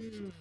Mm.